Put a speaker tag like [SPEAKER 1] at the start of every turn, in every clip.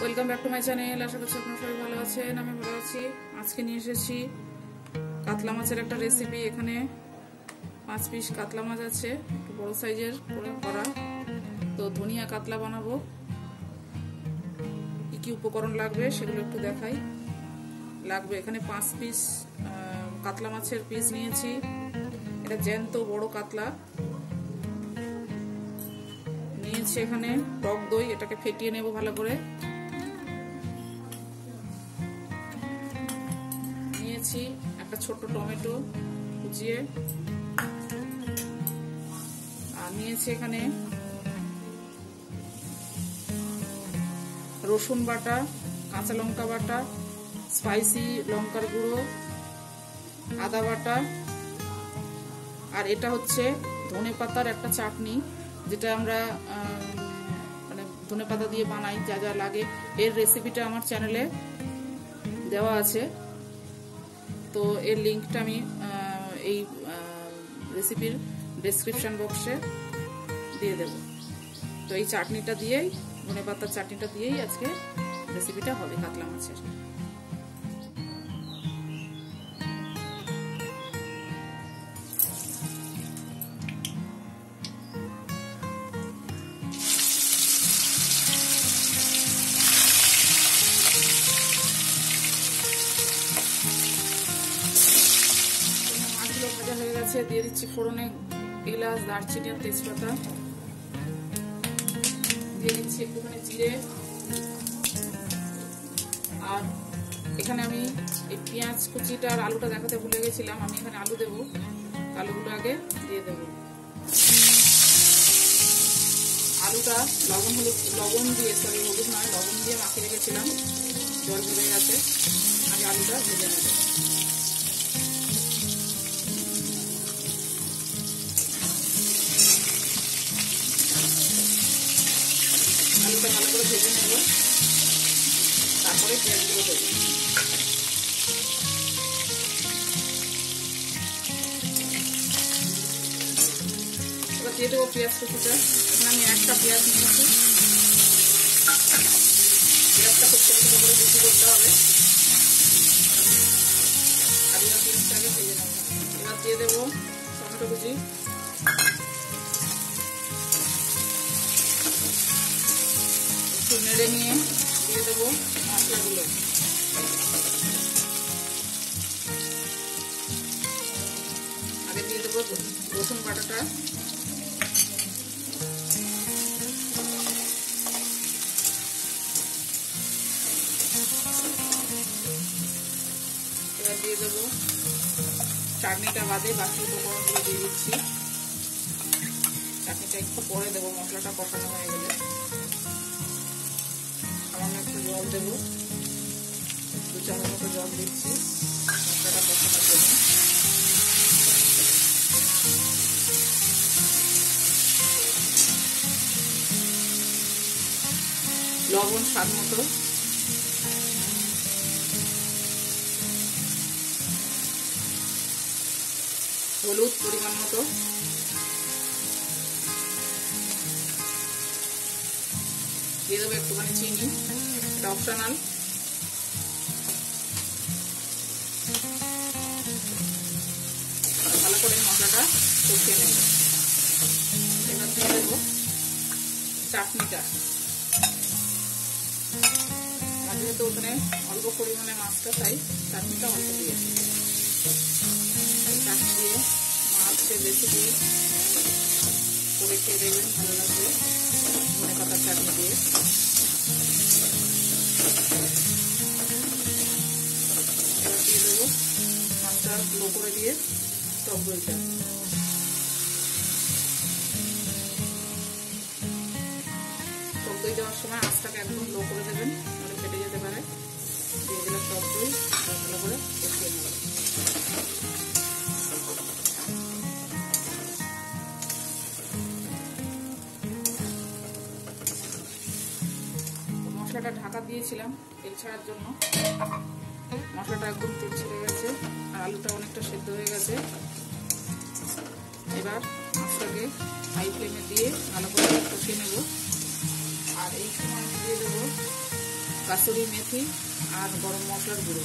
[SPEAKER 1] Welcome back to my channel আশা করছি আপনারা সবাই ভালো আছেন, আমি ভালো আছি। আজকে নিয়ে এসেছি কাতলা মাছের একটা রেসিপি এখানে। পাঁচ পিস কাতলা মাছ আছে, একটু বড় সাইজের করে করা। তো ধনিয়া কাতলা বানাবো। কি কি উপকরণ লাগবে সেগুলো একটু দেখাই। লাগবে এখানে পাঁচ পিস কাতলা মাছের পিস নিয়েছি। এটা জ্যান্ত বড় কাতলা। নিয়েছি এখানে টক দই, এটাকে ফেটিয়ে নেব ভালো করে। নিয়েছি, একটা ছোট টমেটো কুচিয়ে। আর নিয়েছি এখানে রসুন বাটা, কাঁচা লঙ্কা বাটা, স্পাইসি লঙ্কার গুঁড়ো, আদা বাটা। আর এটা হচ্ছে ধনে পাতার একটা চাটনি, যেটা আমরা মানে ধনে পাতা দিয়ে বানাই, যা যা লাগে। এর রেসিপিটা আমার চ্যানেলে দেওয়া আছে। তো এর লিঙ্কটা আমি এই রেসিপির ডেসক্রিপশন বক্সে দিয়ে দেব। তো এই চাটনিটা দিয়েই ধনে পাতার চাটনিটা দিয়েই আজকে রেসিপিটা হবে কাতলা মাছের। ভাজা দিয়ে দিচ্ছি ফোড়নে এলাচ, দারচিনি আর তেজপাতা। দিয়ে দিচ্ছি একটুখানি জিরে। আর এখানে আমি এই পেঁয়াজ কুচিটা আর আলুটা দেখাতে ভুলে গেছিলাম, আমি এখানে আলু দেবো। আলুগুলো আগে দিয়ে দেবো। আলুটা লবণ হলুদ, লবণ দিয়ে, সরি, হলুদ নয়, লবণ দিয়ে মাখিয়ে রেখেছিলাম, জল ভরে গেছে। আমি আলুটা ভেজে নেব। আলুটা ভালো করে ভেজে নেব তারপরে পেঁয়াজগুলো দেবো। এবার দিয়ে দেবো পেঁয়াজ কুচিটা। এখানে আমি একটা পেঁয়াজ নিয়েছি। পেঁয়াজটা খুব ছোটো ছোটো করে বেশি করতে হবে। আলুটা পেঁয়াজটাকে ভেজে নেব। এবার দিয়ে দেবো টমেটো কুচি। নেড়ে নিয়ে দিয়ে দেবো মশলাগুলো। আগে দিয়ে দেবো রসুন বাটাটা। দিয়ে দেবো চাটনিটা বাদে বাকি উপকরণগুলো দিয়ে দিচ্ছি। চাটনিটা একটু পরে দেবো, মশলাটা কষানো হয়ে গেলে। একটু জল দেবো দু চামচ মতো জল দিচ্ছি মশলাটা কষানোর জন্য লবণ স্বাদ মতো। হলুদ পরিমাণ মতো। দিয়ে দেবো একটুখানি চিনি এটা অপশনাল ভালো করে মশলাটা কষিয়ে নেব। এবার দিয়ে দেবো চাটনিটা। যেহেতু ওখানে অল্প পরিমাণে মাছটা তাই চাটনিটা অল্প দিয়ে চাটনি দিয়ে মাছের রেসিপি করে খেয়ে দেবেন ভালো লাগবে। লো করে দিয়ে টক দইটা টক দই দেওয়ার সময় আঁচটাকে একদম লো করে দেবেন নাহলে ফেটে যেতে পারে। দিয়ে দিলাম টক দই, ভালো করে নেবেন মশলাটা ঢাকা দিয়েছিলাম তেল ছাড়ার জন্য। মশলাটা একদম তেল ছেড়ে গেছে আর আলুটা অনেকটা সেদ্ধ হয়ে গেছে। এবার মশলাকে হাই ফ্লেমে দিয়ে ভালো করে কষিয়ে নেব। আর এই সময় দিয়ে দেবো কাসুরি মেথি আর গরম মশলার গুঁড়ো।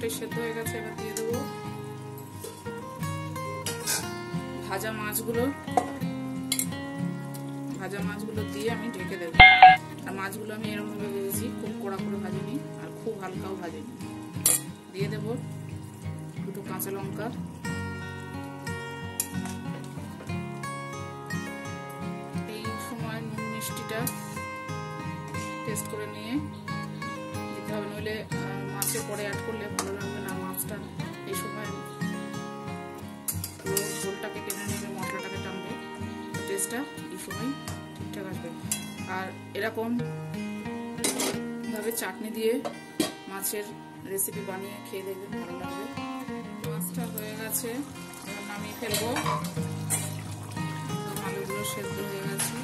[SPEAKER 1] অনেকটাই সেদ্ধ হয়ে গেছে, এবার দিয়ে দেবো ভাজা মাছগুলো। ভাজা মাছগুলো দিয়ে আমি ঢেকে দেবো। আর মাছগুলো আমি এরকমভাবে ভেজেছি, খুব কড়া করে ভাজিনি, আর খুব হালকাও ভাজিনি। দিয়ে দেবো দুটো কাঁচা লঙ্কা। এই সময় নুন মিষ্টিটা টেস্ট করে নিয়ে দিতে হবে, নইলে মাছের পরে অ্যাড করলে ভালো লাগবে না মাছটা এই সময়। ঝোলটাকে টেনে নেবে, মশলাটাকে টানবে টেস্টটা এই সময় ঠিকঠাক আসবে। আর এরকম ভাবে চাটনি দিয়ে মাছের রেসিপি বানিয়ে খেয়ে দেখবেন ভালো লাগবে। মাছটা হয়ে গেছে নামিয়ে ফেলব। আলুগুলো সেদ্ধ হয়ে গেছে।